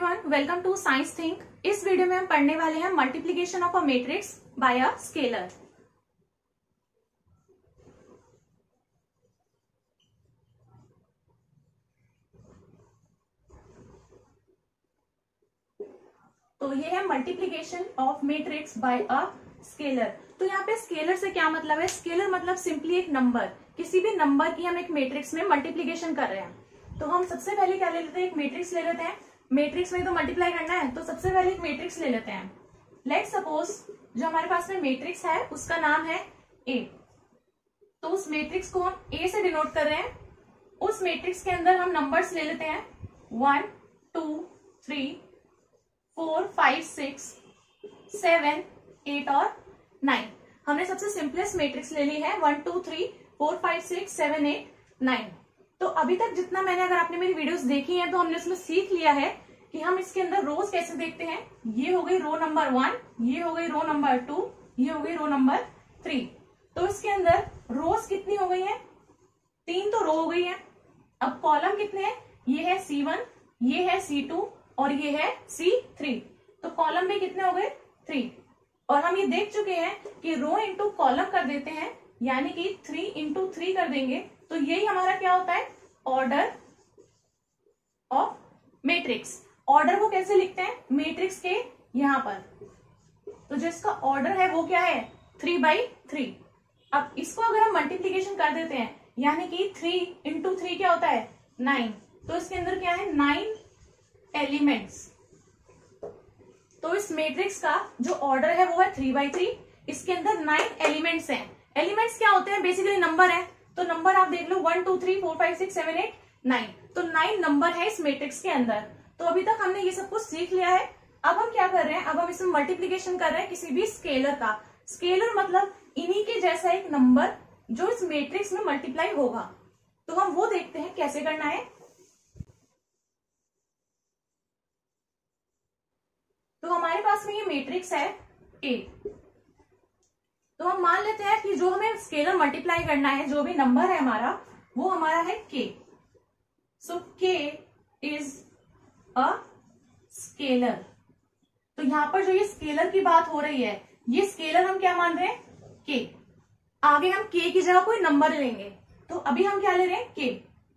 Everyone welcome to science think इस video में हम पढ़ने वाले हैं multiplication of a matrix by a scalar तो ये है multiplication of matrix by a scalar तो यहाँ पे स्केलर से क्या मतलब है? स्केलर मतलब सिंपली एक नंबर किसी भी नंबर की हम एक मैट्रिक्स में मल्टीप्लीकेशन कर रहे हैं। तो हम सबसे पहले क्या ले लेते हैं? एक मैट्रिक्स ले लेते हैं। मैट्रिक्स में तो मल्टीप्लाई करना है तो सबसे पहले एक मैट्रिक्स ले लेते हैं। लेट सपोज़ जो हमारे पास में मैट्रिक्स है, उसका नाम है ए तो उस मैट्रिक्स को हम ए से डिनोट कर रहे हैं। उस मैट्रिक्स के अंदर हम नंबर्स ले लेते हैं। One two three four five six seven eight और नाइन हमने सबसे सिंपलेस्ट मैट्रिक्स ले ली है। One two three four five six seven eight nine तो अभी तक जितना मैंने, अगर आपने मेरी वीडियोस देखी हैं तो हमने उसमें सीख लिया है कि हम इसके अंदर रोज कैसे देखते हैं। ये हो गई रो नंबर वन ये हो गई रो नंबर टू ये हो गई रो नंबर थ्री तो इसके अंदर रोज कितनी हो गई है? तीन तो रो हो गई है। अब कॉलम कितने हैं? ये है सी वन ये है सी टू और ये है सी थ्री तो कॉलम भी कितने हो गए? थ्री और हम ये देख चुके हैं कि रो इंटू कॉलम कर देते हैं, यानी कि थ्री इंटू थ्री कर देंगे। तो यही हमारा क्या होता है? ऑर्डर ऑफ़ मैट्रिक्स ऑर्डर को कैसे लिखते हैं? मैट्रिक्स के यहाँ पर। तो जिसका ऑर्डर है वो क्या है? थ्री बाई थ्री अब इसको अगर हम मल्टीप्लीकेशन कर देते हैं, यानी कि थ्री इंटू थ्री क्या होता है? नाइन तो इसके अंदर क्या है? नाइन एलिमेंट्स तो इस मैट्रिक्स का जो ऑर्डर है वो है थ्री बाई थ्री इसके अंदर नाइन एलिमेंट्स हैं. एलिमेंट्स क्या होते हैं? बेसिकली नंबर है. तो नंबर आप देख लो, one, two, three, four, five, six, seven, eight, nine. तो नाइन नंबर है इस मेट्रिक्स के अंदर। तो अभी तक हमने ये सब कुछ सीख लिया है। अब हम क्या कर रहे हैं? अब हम इसमें मल्टीप्लीकेशन कर रहे हैं किसी भी स्केलर का। स्केलर मतलब इन्हीं के जैसा एक नंबर जो इस मेट्रिक्स में मल्टीप्लाई होगा। तो हम वो देखते हैं कैसे करना है। तो हमारे पास में ये मैट्रिक्स है ए तो हम मान लेते हैं कि जो हमें स्केलर मल्टीप्लाई करना है, जो भी नंबर है हमारा, वो हमारा है के सो के इज़ अ स्केलर तो यहाँ पर जो ये स्केलर की बात हो रही है, ये स्केलर हम क्या मान रहे हैं? के आगे हम के की जगह कोई नंबर लेंगे। तो अभी हम क्या ले रहे हैं? के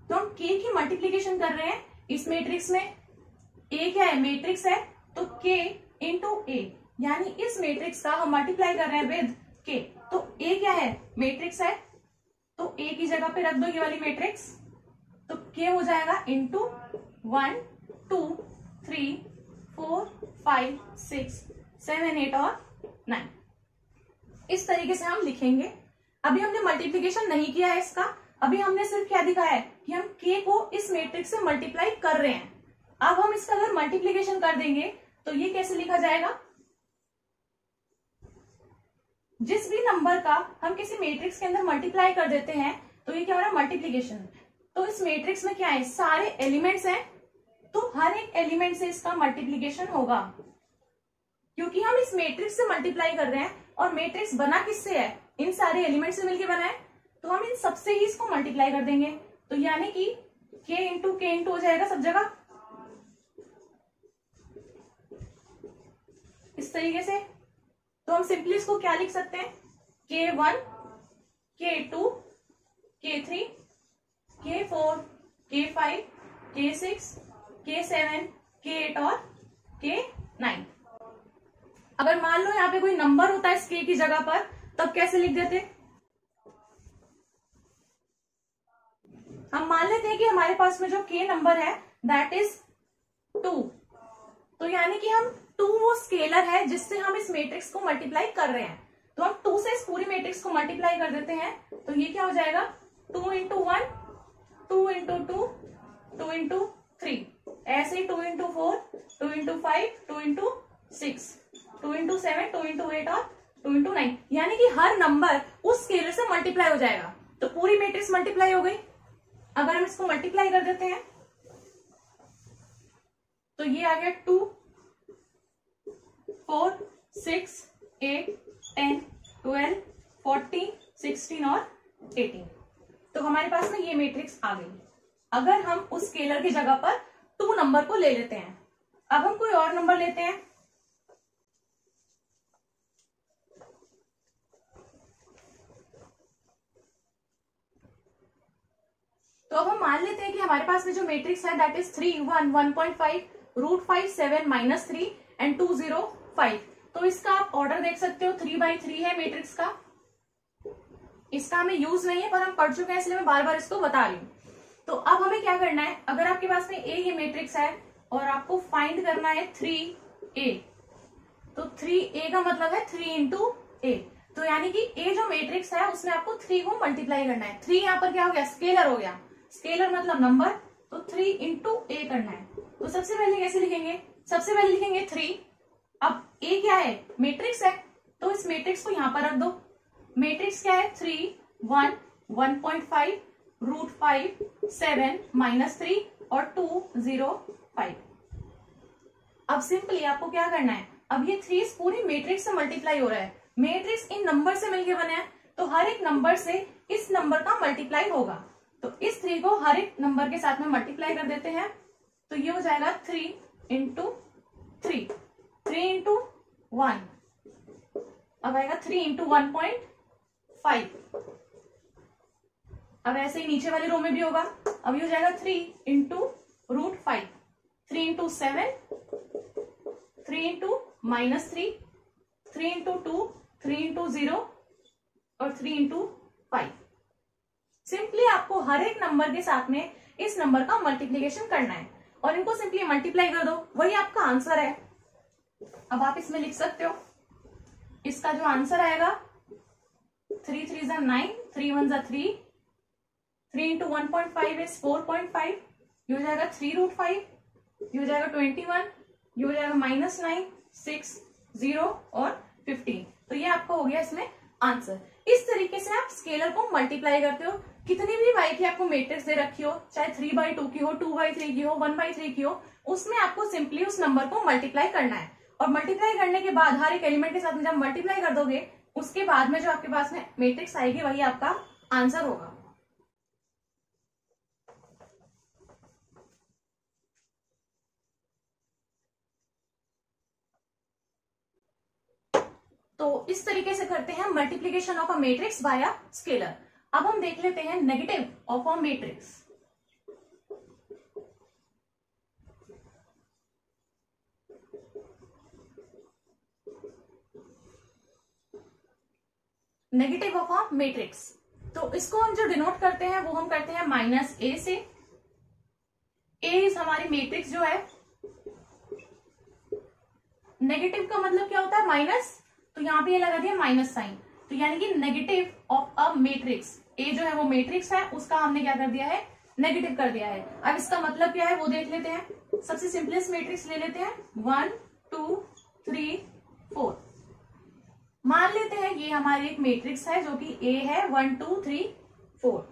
तो हम के की मल्टीप्लीकेशन कर रहे हैं। इस मैट्रिक्स में ए क्या है मैट्रिक्स है तो के इंटू ए यानी इस मैट्रिक्स का हम मल्टीप्लाई कर रहे हैं विद के तो ए क्या है? मैट्रिक्स है। तो ए की जगह पे रख दो ये वाली मैट्रिक्स तो के हो जाएगा into one two three four five six seven eight और नाइन इस तरीके से हम लिखेंगे। अभी हमने मल्टीप्लीकेशन नहीं किया है इसका। अभी हमने सिर्फ़ क्या दिखाया है कि हम के को इस मैट्रिक्स से मल्टीप्लाई कर रहे हैं। अब हम इसका अगर मल्टीप्लीकेशन कर देंगे तो ये कैसे लिखा जाएगा? जिस भी नंबर का हम किसी मैट्रिक्स के अंदर मल्टीप्लाई कर देते हैं तो ये क्या हो रहा है? मल्टीप्लीकेशन तो इस मैट्रिक्स में क्या है? सारे एलिमेंट्स हैं तो हर एक एलिमेंट से इसका मल्टीप्लीकेशन होगा। क्योंकि हम इस मैट्रिक्स से मल्टीप्लाई कर रहे हैं, और मैट्रिक्स बना किससे है? इन सारे एलिमेंट से मिलकर बना है। तो हम इन सबसे ही इसको मल्टीप्लाई कर देंगे। तो यानी कि के इंटू के इंटू हो जाएगा सब जगह। इस तरीके से तो हम सिंपली इसको क्या लिख सकते हैं? के वन के टू के थ्री के फोर के फाइव के सिक्स के सेवन के एट और के नाइन अगर मान लो यहाँ पे कोई नंबर होता है इस के की जगह पर, तब कैसे लिख देते? हम मान लेते हैं कि हमारे पास में जो के नंबर है दैट इज़ टू तो यानी कि हम टू वो स्केलर है जिससे हम इस मैट्रिक्स को मल्टीप्लाई कर रहे हैं। तो हम टू से इस पूरी मैट्रिक्स को मल्टीप्लाई कर देते हैं। तो ये क्या हो जाएगा? Two into one two into two two into three ऐसे ही two into four two into five two into six two into seven two into eight और टू इंटू नाइन यानी कि हर नंबर उस स्केलर से मल्टीप्लाई हो जाएगा। तो पूरी मैट्रिक्स मल्टीप्लाई हो गई। अगर हम इसको मल्टीप्लाई कर देते हैं तो ये आ गया two four six eight ten twelve fourteen sixteen और एटीन तो हमारे पास में ये मैट्रिक्स आ गई। अगर हम उस स्केलर की जगह पर टू नंबर को ले लेते हैं। अब हम कोई और नंबर लेते हैं। तो अब हम मान लेते हैं कि हमारे पास में जो मैट्रिक्स है that is three one one point five root five seven minus three and two zero five तो इसका आप ऑर्डर देख सकते हो थ्री बाई थ्री है मैट्रिक्स का। इसका हमें यूज़ नहीं है, पर हम पढ़ चुके हैं, इसलिए मैं बार बार इसको बता रही हूँ। तो अब हमें क्या करना है? अगर आपके पास में ए ये मैट्रिक्स है और आपको फाइंड करना है थ्री ए तो थ्री ए का मतलब है थ्री इंटू ए तो यानी कि ए जो मैट्रिक्स है, उसमें आपको थ्री को मल्टीप्लाई करना है। थ्री यहाँ पर क्या हो गया? स्केलर हो गया। स्केलर मतलब नंबर तो थ्री इंटू ए करना है। तो सबसे पहले कैसे लिखेंगे? सबसे पहले लिखेंगे थ्री अब ए क्या है? मैट्रिक्स है। तो इस मैट्रिक्स को यहाँ पर रख दो। मैट्रिक्स क्या है? Three one one point five root five seven minus three और टू ज़ीरो फाइव अब सिंपली आपको क्या करना है? अब ये थ्री पूरी मैट्रिक्स से मल्टीप्लाई हो रहा है। मैट्रिक्स इन नंबर से मिलकर बने हैं। तो हर एक नंबर से इस नंबर का मल्टीप्लाई होगा। तो इस थ्री को हर एक नंबर के साथ में मल्टीप्लाई कर देते हैं। तो ये हो जाएगा three into three three into one अब आएगा three into one point five अब ऐसे ही नीचे वाली रो में भी होगा। अब ये हो जाएगा three into root five three into seven three into minus three three into two three into zero और थ्री इंटू फाइव सिंपली आपको हर एक नंबर के साथ में इस नंबर का मल्टीप्लीकेशन करना है। और इनको सिंपली मल्टीप्लाई कर दो। वही आपका आंसर है। अब आप इसमें लिख सकते हो। इसका जो आंसर आएगा थ्री थ्री जा नाइन थ्री वन जा three three into one point five is four point five ये हो जाएगा थ्री रूट फाइव ये हो जाएगा ट्वेंटी वन ये हो जाएगा माइनस नाइन सिक्स ज़ीरो और फिफ्टीन तो ये आपका हो गया इसमें आंसर इस तरीके से आप स्केलर को मल्टीप्लाई करते हो। कितनी भी वाई की आपको मेट्रिक्स दे रखी हो, चाहे थ्री बाई टू की हो टू बाई थ्री की हो वन बाई थ्री की हो, उसमें आपको सिंपली उस नंबर को मल्टीप्लाई करना है। और मल्टीप्लाई करने के बाद हर एक एलिमेंट के साथ में जब मल्टीप्लाई कर दोगे, उसके बाद में जो आपके पास में मेट्रिक्स आएगी, वही आपका आंसर होगा। तो इस तरीके से करते हैं multiplication of a matrix by a scalar अब हम देख लेते हैं negative of a matrix negative of a matrix तो इसको हम जो डिनोट करते हैं, वो हम करते हैं माइनस ए से. ए इज़ हमारी मैट्रिक्स जो है नेगेटिव का मतलब क्या होता है? माइनस तो यहाँ पे ये लगा दिया माइनस साइन तो यानी कि negative of a matrix A जो है वो मैट्रिक्स है, उसका हमने क्या कर दिया है? नेगेटिव कर दिया है। अब इसका मतलब क्या है, वो देख लेते हैं। सबसे सिंपलेस्ट मैट्रिक्स ले लेते हैं। वन टू थ्री फोर मान लेते हैं, ये हमारी एक मैट्रिक्स है, जो कि ए है। वन टू थ्री फोर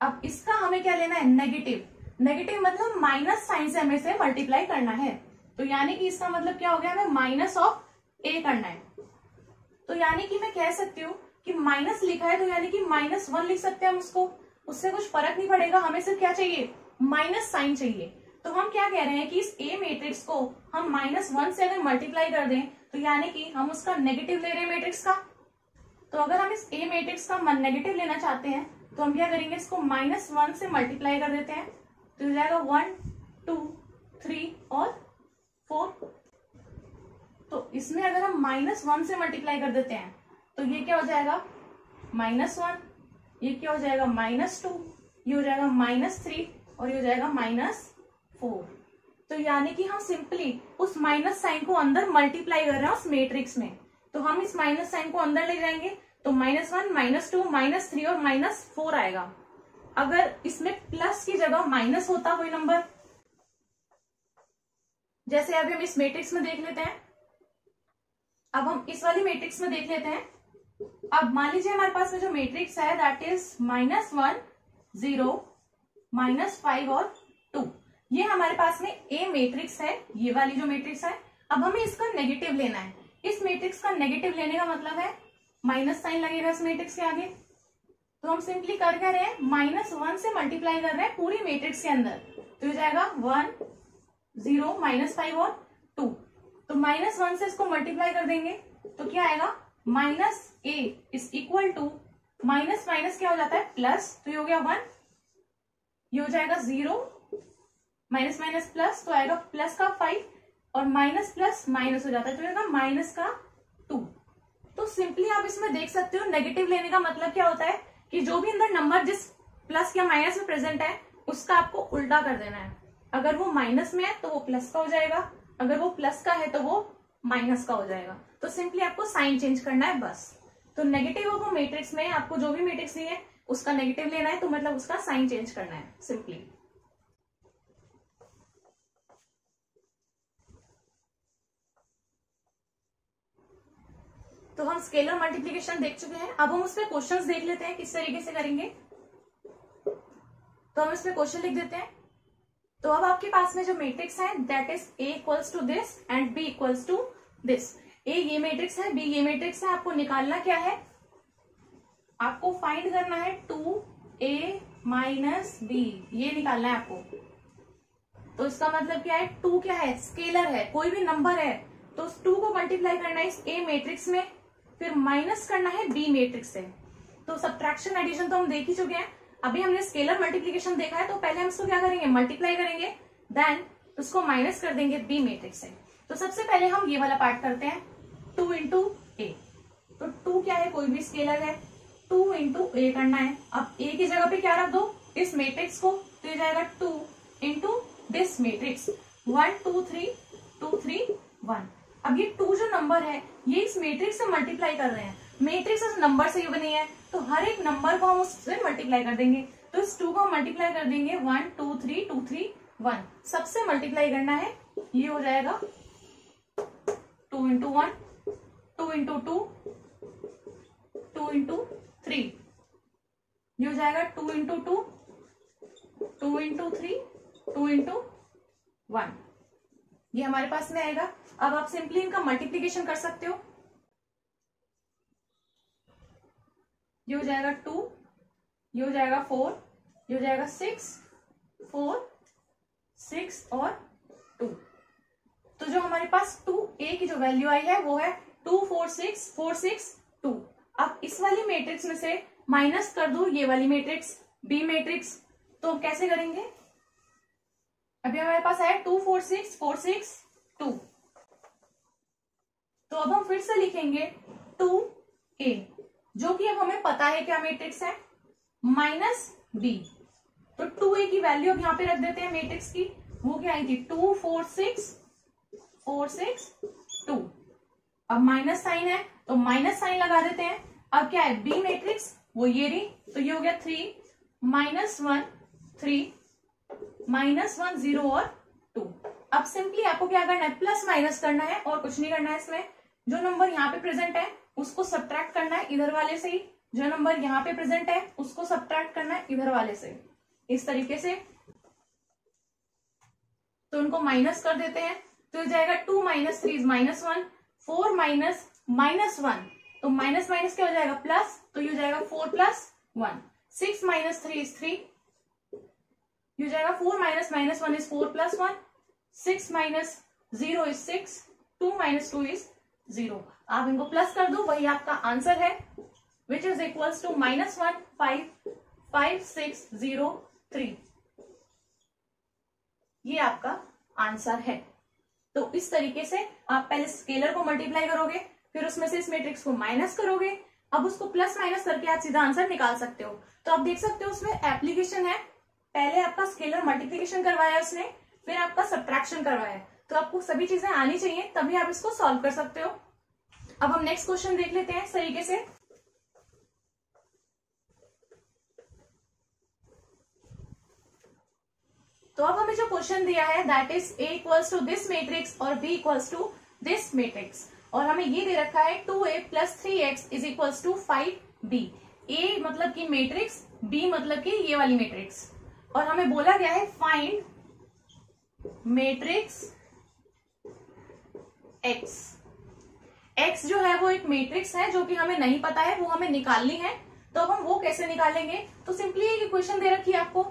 अब इसका हमें क्या लेना है? नेगेटिव नेगेटिव मतलब माइनस साइन से हमें से मल्टीप्लाई करना है। तो यानी कि इसका मतलब क्या हो गया? हमें माइनस ऑफ़ ए करना है। तो यानी कि मैं कह सकती हूँ कि माइनस लिखा है तो यानी कि माइनस वन लिख सकते हैं हम उसको। उससे कुछ फ़र्क नहीं पड़ेगा, हमें सिर्फ़ क्या चाहिए? माइनस साइन चाहिए। तो हम क्या कह रहे हैं कि इस ए मैट्रिक्स को हम माइनस वन से अगर मल्टीप्लाई कर दें तो यानी कि हम उसका नेगेटिव ले रहे हैं मैट्रिक्स का। तो अगर हम इस ए मैट्रिक्स का नेगेटिव लेना चाहते हैं तो हम क्या करेंगे? इसको माइनस वन से मल्टीप्लाई कर देते हैं। तो हो जाएगा वन टू थ्री और फोर तो इसमें अगर हम माइनस वन से मल्टीप्लाई कर देते हैं तो ये क्या हो जाएगा? माइनस वन, ये क्या हो जाएगा? माइनस टू, ये हो जाएगा माइनस थ्री और ये हो जाएगा माइनस फोर। तो यानी कि हम सिंपली उस माइनस साइन को अंदर मल्टीप्लाई कर रहे हैं उस मैट्रिक्स में। तो हम इस माइनस साइन को अंदर ले जाएँगे तो minus one, minus two, minus three और माइनस फोर आएगा। अगर इसमें प्लस की जगह माइनस होता कोई नंबर, जैसे अभी हम इस मैट्रिक्स में देख लेते हैं। अब हम इस वाली मैट्रिक्स में देख लेते हैं। अब मान लीजिए हमारे पास में जो मैट्रिक्स है that is minus one zero minus five और टू ये हमारे पास में ए मैट्रिक्स है, ये वाली जो मैट्रिक्स है, अब हमें इसका नेगेटिव लेना है. इस मैट्रिक्स का नेगेटिव लेने का मतलब है माइनस साइन लगेगा इस मैट्रिक्स के आगे. तो हम सिंपली कर क्या रहे हैं? माइनस वन से मल्टीप्लाई कर रहे हैं पूरी मैट्रिक्स के अंदर. तो हो जाएगा वन ज़ीरो माइनस फाइव और टू तो माइनस वन से इसको मल्टीप्लाई कर देंगे तो क्या आएगा? Minus A is equal to, minus minus क्या हो जाता है? प्लस तो ये हो गया वन। ये हो जाएगा ज़ीरो। माइनस माइनस प्लस तो आएगा प्लस का फाइव, और माइनस प्लस माइनस हो जाता है। तो आएगा माइनस का टू। तो सिंपली आप इसमें देख सकते हो, नेगेटिव लेने का मतलब क्या होता है कि जो भी अंदर नंबर जिस प्लस या माइनस में प्रेजेंट है, उसका आपको उल्टा कर देना है। अगर वो माइनस में है तो वो प्लस का हो जाएगा। अगर वो प्लस का है तो वो माइनस का हो जाएगा। तो सिंपली आपको साइन चेंज करना है बस। तो नेगेटिव ऑफ़ मैट्रिक्स में, आपको जो भी मैट्रिक्स दी है, उसका नेगेटिव लेना है तो मतलब उसका साइन चेंज करना है सिंपली तो हम स्केलर मल्टीप्लीकेशन देख चुके हैं। अब हम उसमें क्वेश्चंस देख लेते हैं, किस तरीके से करेंगे। तो हम इसमें क्वेश्चन लिख देते हैं। तो अब आपके पास में जो मैट्रिक्स है that is A equals to this and B equals to this A ये मैट्रिक्स है बी ये मैट्रिक्स है, आपको निकालना क्या है? आपको फाइंड करना है टू ए माइनस बी ये निकालना है आपको। तो इसका मतलब क्या है? टू क्या है? स्केलर है, कोई भी नंबर है। तो उस टू को मल्टीप्लाई करना है इस ए मैट्रिक्स में, फिर माइनस करना है बी मैट्रिक्स से। तो सब्ट्रैक्शन एडिशन तो हम देख ही चुके हैं। अभी हमने स्केलर मल्टीप्लीकेशन देखा है तो पहले हम इसको क्या करेंगे? मल्टीप्लाई करेंगे देन उसको माइनस कर देंगे बी मैट्रिक्स से। तो सबसे पहले हम ये वाला पार्ट करते हैं टू इंटू ए तो टू क्या है? कोई भी स्केलर है। टू इंटू ए करना है। अब ए की जगह पे क्या रख दो? इस मैट्रिक्स को। तो ये जाएगा two into this matrix one two three two three one अब ये टू जो नंबर है, ये इस मैट्रिक्स से मल्टीप्लाई कर रहे हैं। मैट्रिक्स उस नंबर से बनी है तो हर एक नंबर को हम उससे मल्टीप्लाई कर देंगे। तो इस टू को मल्टीप्लाई कर देंगे one two three two three one सबसे मल्टीप्लाई करना है, ये हो जाएगा two into one two into two two into three ये हो जाएगा two into two two into three two into one ये हमारे पास में आएगा। अब आप सिंपली इनका मल्टीप्लीकेशन कर सकते हो। ये हो जाएगा टू, ये हो जाएगा फोर, ये हो जाएगा सिक्स, फोर, सिक्स और टू। तो जो हमारे पास टू ए की जो वैल्यू आई है, वो है two, four, six four, six, two. अब इस वाली मैट्रिक्स में से माइनस कर दू ये वाली मैट्रिक्स, बी मैट्रिक्स तो कैसे करेंगे? अभी हमारे पास है two, four, six four, six, two. तो अब हम फिर से लिखेंगे टू ए। जो कि अब हमें पता है क्या मैट्रिक्स है माइनस बी तो टू ए की वैल्यू अब यहाँ पे रख देते हैं मैट्रिक्स की। वो क्या आई थी two four six four six two अब माइनस साइन है तो माइनस साइन लगा देते हैं। अब क्या है? बी मैट्रिक्स वो ये रही तो ये हो गया three minus one three minus one zero और टू अब सिंपली आपको क्या करना है? प्लस माइनस करना है और कुछ नहीं करना है इसमें। जो नंबर यहाँ पे प्रेजेंट है उसको सब्ट्रैक्ट करना है इधर वाले से ही। जो नंबर यहाँ पे प्रेजेंट है, उसको सब्ट्रैक्ट करना है इधर वाले से। इस तरीके से। तो उनको माइनस कर देते हैं। तो जाएगा two minus three is minus one four minus minus one तो माइनस माइनस क्या हो जाएगा? प्लस तो ये जाएगा four plus one six minus three is three ये जाएगा four minus minus one is four plus one six minus zero is six two minus two is zero आप इनको प्लस कर दो, वही आपका आंसर है which is equals to minus one five five six zero three ये आपका answer है। तो इस तरीके से आप पहले स्केलर को मल्टीप्लाई करोगे, फिर उसमें से इस मैट्रिक्स को माइनस करोगे। अब उसको प्लस माइनस करके आप सीधा आंसर निकाल सकते हो। तो आप देख सकते हो उसमें एप्लीकेशन है। पहले आपका स्केलर मल्टीप्लीकेशन करवाया उसने, फिर आपका सब्ट्रैक्शन करवाया तो आपको सभी चीज़ें आनी चाहिए, तभी आप इसको सॉल्व कर सकते हो। अब हम नेक्स्ट क्वेश्चन देख लेते हैं तरीके से। तो अब हमें जो क्वेश्चन दिया है that is A equals to this matrix और B equals to this matrix और हमें ये दे रखा है two A plus three X is equals to five B A मतलब की मैट्रिक्स बी मतलब की ये वाली मैट्रिक्स और हमें बोला गया है फाइंड मैट्रिक्स एक्स एक्स जो है वो एक मैट्रिक्स है, जो कि हमें नहीं पता है, वो हमें निकालनी है। तो अब हम वो कैसे निकालेंगे? तो सिंपली एक इक्वेशन दे रखी है आपको।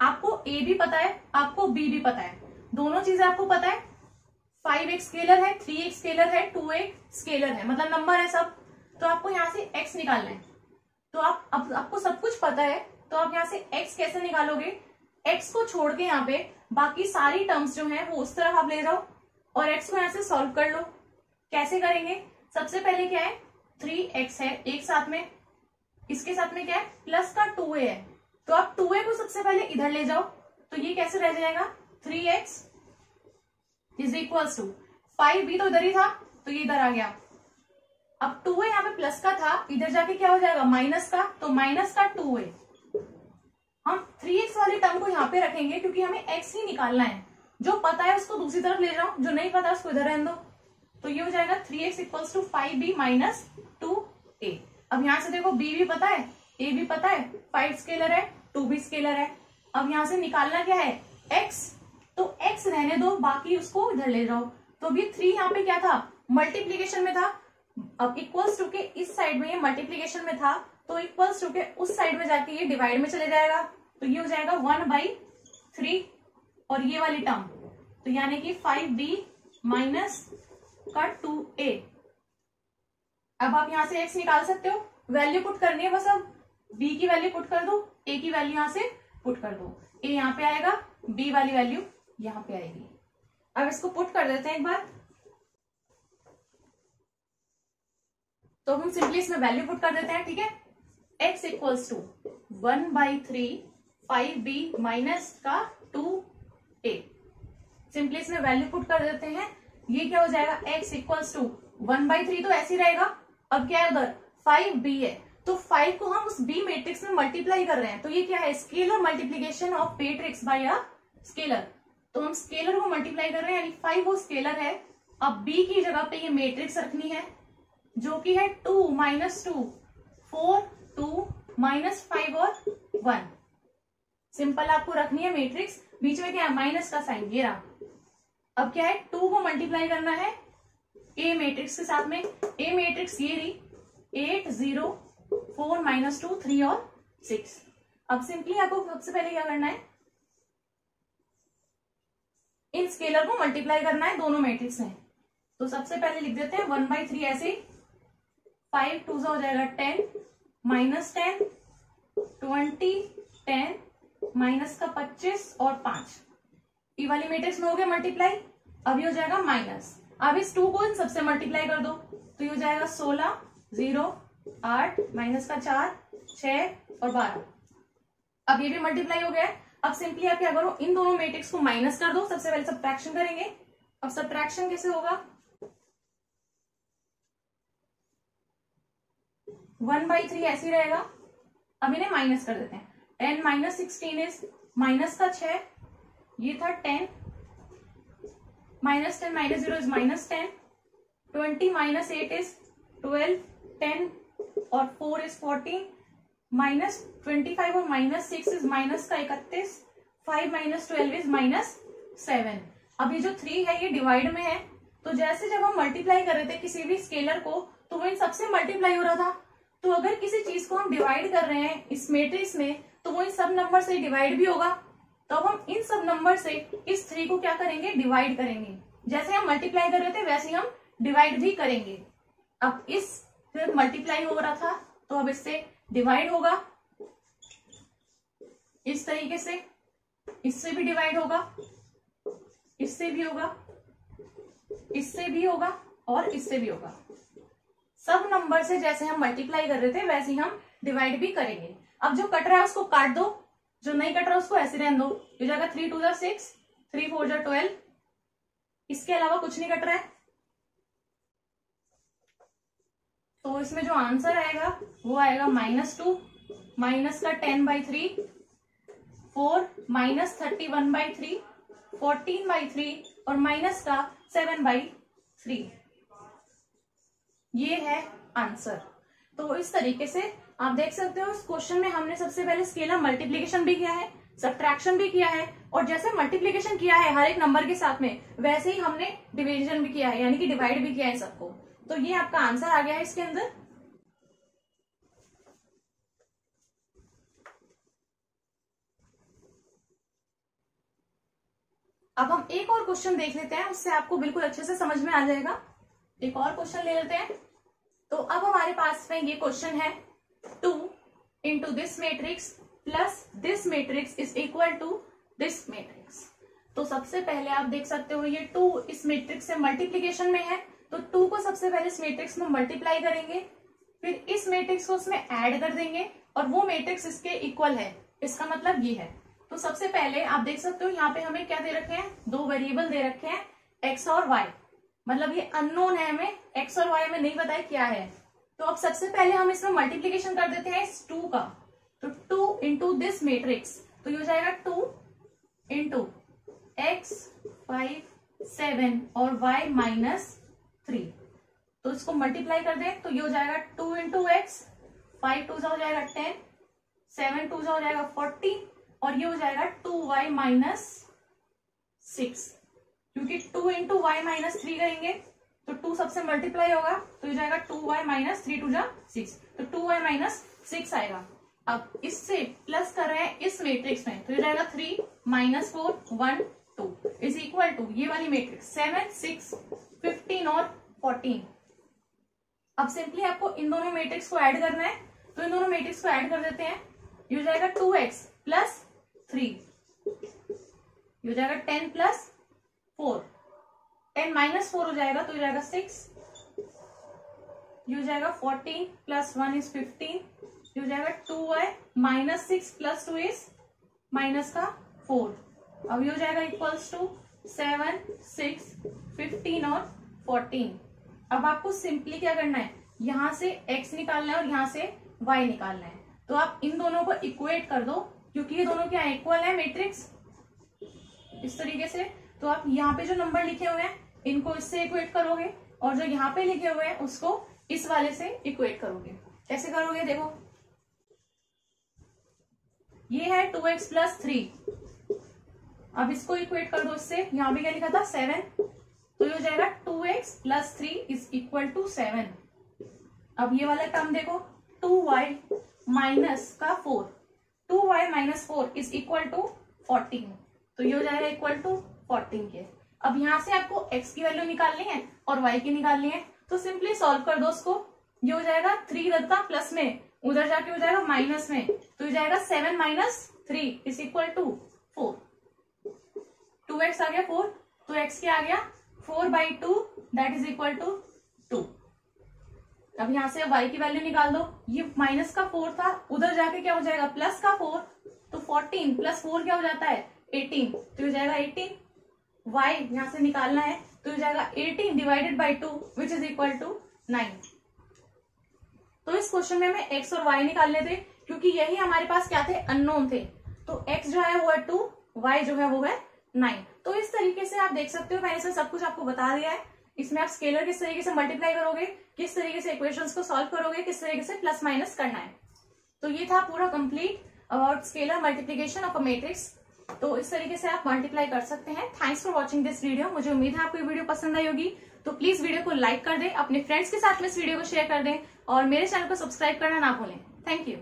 आपको ए भी पता है, आपको बी भी पता है। दोनों चीज़ें आपको पता है। फाइव एक स्केलर है थ्री एक स्केलर है टू एक स्केलर है। मतलब नंबर है सब। तो आपको यहाँ से एक्स निकालना है। तो आप, अब आपको सब कुछ पता है तो आप यहाँ से एक्स कैसे निकालोगे? एक्स को छोड़ के यहाँ पे बाकी सारी टर्म्स जो है, वो उस तरफ़ आप ले जाओ और एक्स को यहाँ से सॉल्व कर लो। कैसे करेंगे? सबसे पहले क्या है? थ्री एक्स है, एक साथ में, इसके साथ में क्या है? प्लस का टू ए है। तो आप टू ए को सबसे पहले इधर ले जाओ तो ये कैसे रह जाएगा? Three X is equal to five भी तो इधर ही था तो ये इधर आ गया। अब टू ए यहाँ पे प्लस का था, इधर जाके क्या हो जाएगा? माइनस का तो माइनस का टू ए हम थ्री एक्स वाले टर्म को यहाँ पे रखेंगे, क्योंकि हमें एक्स ही निकालना है। जो पता है उसको दूसरी तरफ़ ले जाओ, जो नहीं पता उसको इधर रहने दो। तो ये हो जाएगा three X equals to five B minus two A अब यहाँ से देखो बी भी पता है ए भी पता है फाइव स्केलर है टू भी स्केलर है। अब यहाँ से निकालना क्या है? एक्स तो एक्स रहने दो, बाकी उसको इधर ले जाओ। तो अभी थ्री यहाँ पे क्या था? मल्टीप्लीकेशन में था। अब इक्वल्स टू के इस साइड में ये मल्टीप्लीकेशन में था तो इक्वल्स टू के उस साइड में जाके ये डिवाइड में चले जाएगा। तो ये हो जाएगा वन बाई थ्री और ये वाली टर्म तो यानी कि फाइव बी माइनस का टू ए। अब आप यहाँ से एक्स निकाल सकते हो। वैल्यू पुट करनी है बस अब। बी की वैल्यू पुट कर दो ए की वैल्यू यहाँ से पुट कर दो। ए यहाँ पे आएगा बी वाली वैल्यू यहाँ पे आएगी। अब इसको पुट कर देते हैं एक बार। तो हम सिंपली इसमें वैल्यू पुट कर देते हैं, ठीक है? X equals to one by three five B minus का टू ए सिंपली इसमें वैल्यू पुट कर देते हैं। ये क्या हो जाएगा? X equals to one by three तो ऐसे रहेगा। अब क्या है उधर? फाइव बी है। तो फाइव को हम उस बी मैट्रिक्स में मल्टीप्लाई कर रहे हैं। तो ये क्या है? Scalar multiplication of matrix by a scalar तो हम स्केलर को मल्टीप्लाई कर रहे हैं, यानी फाइव वो स्केलर है। अब बी की जगह पे ये मैट्रिक्स रखनी है, जो कि है two minus two four two minus five और वन सिंपल आपको रखनी है मैट्रिक्स बीच में क्या है? माइनस का साइन ये रहा। अब क्या है? टू को मल्टीप्लाई करना है। ए मैट्रिक्स के साथ में। ए मैट्रिक्स ये रही। Eight zero four minus two three और सिक्स अब सिंपली आपको सबसे पहले क्या करना है? इन स्केलर को मल्टीप्लाई करना है। दोनों मैट्रिक्स में। तो सबसे पहले लिख देते हैं। वन बाई थ्री ऐसे फाइव टू हो जाएगा ten minus ten twenty ten minus का पच्चीस और पाँच। ई वाली मैट्रिक्स में हो गया मल्टीप्लाई अभी हो जाएगा माइनस अब इस टू को इन सबसे मल्टीप्लाई कर दो। तो ये हो जाएगा सोलह ज़ीरो आठ माइनस का चार छ और बारह। अब ये भी मल्टीप्लाई हो गया अब सिंपली आप क्या करो, इन दोनों मैट्रिक्स को माइनस कर दो। सबसे पहले सब्ट्रैक्शन करेंगे। अब सब्ट्रैक्शन कैसे होगा? वन बाई थ्री ऐसे रहेगा। अब इन्हें माइनस कर देते हैं। N minus sixteen is minus का छ ये था ten. Minus ten minus zero is minus ten. Twenty minus eight is twelve, ten, और four is fourteen. Minus twenty five और माइनस सिक्स इज़ माइनस का इकतीस। Five minus twelve is minus seven. अब ये जो थ्री है, ये divide में है। तो जैसे जब हम मल्टीप्लाई कर रहे थे किसी भी स्केलर को तो वो इन सबसे मल्टीप्लाई हो रहा था। तो अगर किसी चीज़ को हम डिवाइड कर रहे हैं इस मेट्रिक्स में तो वो इन सब नंबर से डिवाइड भी होगा। तो अब हम इन सब नंबर से इस थ्री को क्या करेंगे? डिवाइड करेंगे। जैसे हम मल्टीप्लाई कर रहे थे, वैसे हम डिवाइड भी करेंगे। अब इस फिर मल्टीप्लाई हो रहा था तो अब इससे डिवाइड होगा। इस तरीके से इससे भी डिवाइड होगा, इससे भी होगा, इससे भी होगा और इससे भी होगा। सब नंबर से जैसे हम मल्टीप्लाई कर रहे थे, वैसे हम डिवाइड भी करेंगे। अब जो कट रहा है, उसको काट दो। जो नहीं कट रहा उसको ऐसे रहने दो। ये जाएगा थ्री टू जो सिक्स थ्री फोर जो ट्वेल्व इसके अलावा कुछ नहीं कट रहा है। तो इसमें जो आंसर आएगा, वो आएगा माइनस टू माइनस का ten by three four minus thirty one by three fourteen by three और माइनस का सेवन बाई थ्री ये है आंसर तो इस तरीके से आप देख सकते हो, इस क्वेश्चन में हमने सबसे पहले स्केलर मल्टीप्लीकेशन भी किया है सब्ट्रैक्शन भी किया है, और जैसे मल्टीप्लीकेशन किया है हर एक नंबर के साथ में, वैसे ही हमने डिविजन भी किया है, यानी कि डिवाइड भी किया है सबको। तो ये आपका आंसर आ गया है इसके अंदर। अब हम एक और क्वेश्चन देख लेते हैं, उससे आपको बिल्कुल अच्छे से समझ में आ जाएगा। एक और क्वेश्चन ले लेते हैं। तो अब हमारे पास में ये क्वेश्चन है two into this matrix plus this matrix is equal to this matrix तो सबसे पहले आप देख सकते हो ये टू इस मेट्रिक्स से मल्टीप्लीकेशन में है। तो टू को सबसे पहले इस मेट्रिक्स में मल्टीप्लाई करेंगे, फिर इस मैट्रिक्स को उसमें ऐड कर देंगे और वो मैट्रिक्स इसके इक्वल है। इसका मतलब ये है। तो सबसे पहले आप देख सकते हो यहाँ पे हमें क्या दे रखे हैं? दो वेरिएबल दे रखे हैं एक्स और वाई मतलब ये अननोन है हमें एक्स और वाई हमें नहीं है क्या है। तो अब सबसे पहले हम इसमें मल्टीप्लीकेशन कर देते हैं इस टू का। तो टू इंटू दिस मेट्रिक्स तो ये हो जाएगा two into X five seven और वाई माइनस थ्री तो इसको मल्टीप्लाई कर दें तो ये हो जाएगा two into X five two हो जाएगा टेन सेवन टू हो जाएगा फोर्टी और ये हो जाएगा टू वाई माइनस सिक्स क्योंकि two into Y minus three करेंगे तो टू सबसे मल्टीप्लाई होगा तो ये जाएगा two Y minus three two जा सिक्स तो टू वाई माइनस सिक्स आएगा। अब इससे प्लस कर रहे हैं इस मैट्रिक्स में तो ये जाएगा three minus four one two is equal to ये वाली मैट्रिक्स सेवन सिक्स फिफ्टीन और फोर्टीन अब सिंपली आपको इन दोनों मैट्रिक्स को ऐड करना है तो इन दोनों मैट्रिक्स को ऐड कर देते हैं। ये हो जाएगा टू एक्स प्लस थ्री ये हो जाएगा ten plus four ten minus four हो जाएगा तो हो जाएगा सिक्स। ये हो जाएगा fourteen plus one is fifteen ये हो जाएगा two y minus six plus two is minus का फोर। अब ये हो जाएगा equals to seven, six, fifteen और फोर्टीन। अब आपको सिंपली क्या करना है? यहाँ से x निकालना है और यहाँ से y निकालना है। तो आप इन दोनों को इक्वेट कर दो, क्योंकि ये दोनों क्या इक्वल है मैट्रिक्स इस तरीके से। तो आप यहाँ पे जो नंबर लिखे हुए हैं इनको इससे इक्वेट करोगे और जो यहाँ पे लिखे हुए हैं, उसको इस वाले से इक्वेट करोगे। कैसे करोगे? देखो। ये है टू एक्स प्लस थ्री अब इसको इक्वेट कर दो इससे। यहाँ पे क्या लिखा था? सेवन तो ये हो जाएगा two x plus three is equal to seven अब ये वाला टर्म देखो। टू वाई माइनस का four two y minus four is equal to fourteen तो ये हो जाएगा इक्वल टू फोर्टीन के। अब यहाँ से आपको x की वैल्यू निकालनी है और y की निकालनी है। तो सिंपली सॉल्व कर दो उसको। ये हो जाएगा थ्री रद्दा प्लस में। उधर जाके हो जाएगा माइनस में। तो ये जाएगा seven minus three is equal to four two x आ गया फोर तो एक्स क्या आ गया? Four by two that is equal to two अब यहाँ से वाई की वैल्यू निकाल दो। ये माइनस का फोर था। उधर जाके क्या हो जाएगा? प्लस का फोर तो फोर्टीन प्लस फोर क्या हो जाता है? एटीन तो हो जाएगा एटीन वाई यहाँ से निकालना है तो हो जाएगा eighteen divided by two which is equal to nine तो इस क्वेश्चन में हमें एक्स और वाई निकालने थे, क्योंकि यही हमारे पास क्या थे? अननोन थे। तो एक्स जो है वो है टू वाई जो है वो है नाइन तो इस तरीके से आप देख सकते हो, मैंने इसमें सब कुछ आपको बता दिया है। इसमें आप स्केलर किस तरीके से मल्टीप्लाई करोगे, किस तरीके से इक्वेशंस को सॉल्व करोगे, किस तरीके से प्लस माइनस करना है। तो ये था पूरा complete about scalar multiplication of a matrix तो इस तरीके से आप मल्टीप्लाई कर सकते हैं। Thanks for watching this video मुझे उम्मीद है आपको ये वीडियो पसंद आई होगी। तो प्लीज़ वीडियो को लाइक कर दें, अपने फ्रेंड्स के साथ में इस वीडियो को शेयर कर दें और मेरे चैनल को सब्सक्राइब करना ना भूलें। Thank you